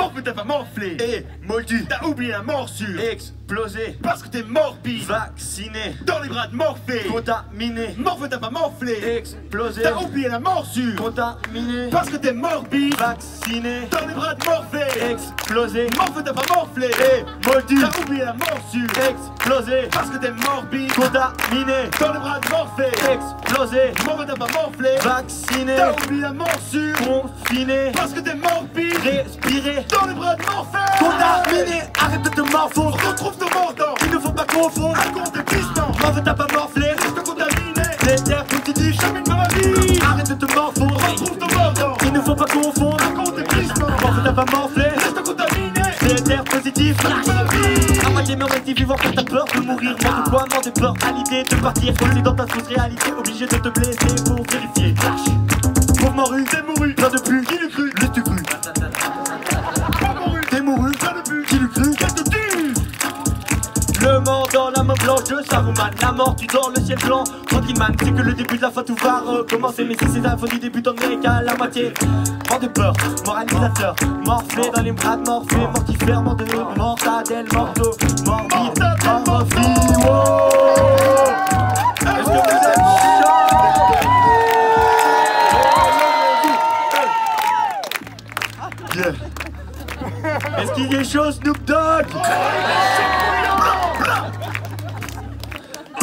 Morve t'as pas morflé. Et moldu, T'as oublié la morsure. Explosé, Parce que t'es morbide. Vacciné, Dans les bras de Morphée. Contaminé, Morve t'as pas morflé. Explosé, T'as oublié la morsure. Contaminé, Parce que t'es morbide. Vacciné, Dans les bras de Morphée. Explosé, Morve t'as pas morflé. Et moldu, T'as oublié la morsure. Explosé, Parce que t'es morbide. Contaminé, Dans les bras de Morphée. Explosé, Morve t'as pas morflé. Vacciné, T'as oublié la morsure. Confiné, Parce que t'es morbide. Respirer, Dans les bras de Morphée. Contaminé, arrête de te morfondre, Retrouve ton mordant il ne faut pas confondre, Un compte est m'en veux t'as pas morflé, Reste contaminé. Les airs positifs, Jamais de ma vie. Arrête de te morfondre, Retrouve ton mordant il ne faut pas confondre, Un compte est m'en veux t'as pas morflé, Reste contaminé. Les positifs, Jamais de ma vie. À moitié mort actif, vivant car t'as peur de mourir. Mort de quoi, mort de peur, à l'idée de partir. Coincé dans ta fausse réalité, obligé de te blesser. Pour blanche de Saruman La mort tu dans le ciel blanc. Tranquille man, c'est que le début de la fin tout va recommencer. Mais si c'est la fin du début t'en es qu'à la moitié. Mort de peur, moralisateur Morflé dans les bras de Morphée Mortifère, mort de mortadelle, morto Morbide, wow. Est-ce. Est-ce qu'il y a chaud Snoop Dogg?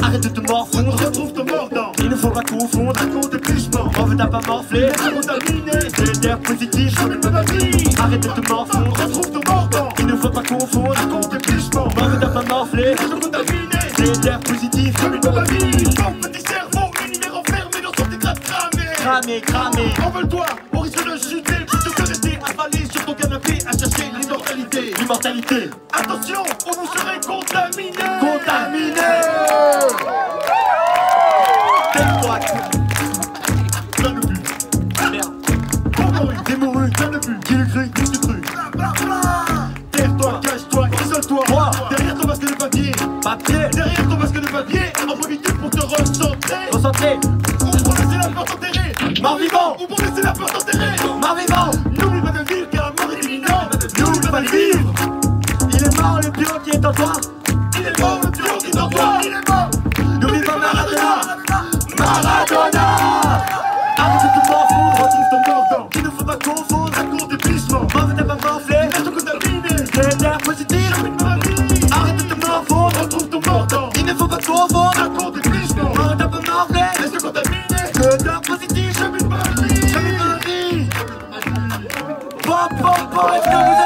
Arrête de te morfondre. Retrouve ton mordant Il ne faut pas confondre. Compte est piston On veut t'as pas morflé. Contaminé. C'est l'air positif Jamais de ma vie. Arrête de te morfondre. Retrouve ton mordant Il ne faut pas confondre. Compte est piston On veut t'as pas morflé. Contaminé. C'est l'air positif Jamais de ma vie. Ton petit cerveau univers enfermé dans son tétrade cramé. Cramé, cramé. Envole-toi, au risque de chuter plutôt que rester avalé sur ton canapé à chercher l'immortalité. L'immortalité Concentré Ou pour laisser la porte enterrée. Mort vivant Ou pour laisser la porte enterrée. Mort vivant N'oublie pas de vivre car la mort est imminente. N'oublie pas de vivre Il est mort le pion qui est en toi Bom, bom, bom.